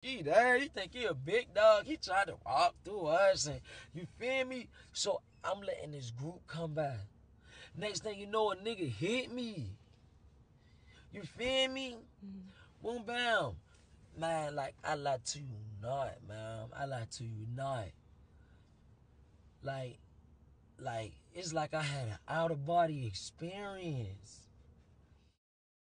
he there. He think he a big dog. He tried to walk through us, and you feel me? So I'm letting this group come by. Next thing you know, a nigga hit me. You feel me? Mm-hmm. Boom, bam. Man, like, I like to you not, man. I like to you not. Like, like, it's like I had an out of body experience.